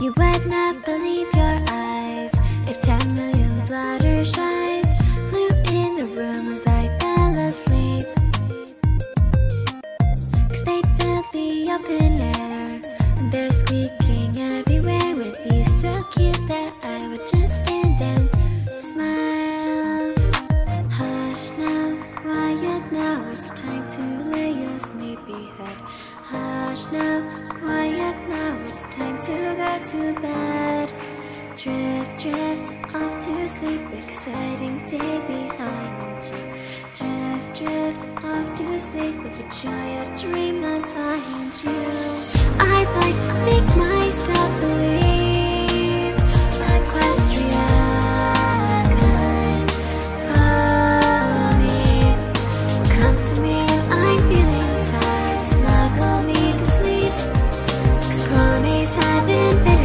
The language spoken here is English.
You would not believe your eyes if 10 million fluttershies flew in the room as I fell asleep. Cause they fill the open air and they're squeaking everywhere would be so cute that I would just stand and smile. Hush now, quiet now, it's time to lay your sleepy head. Hush now, quiet now, it's time to go to bed. Drift, drift off to sleep, exciting day behind. Drift, drift off to sleep with a giant dream I'm I've been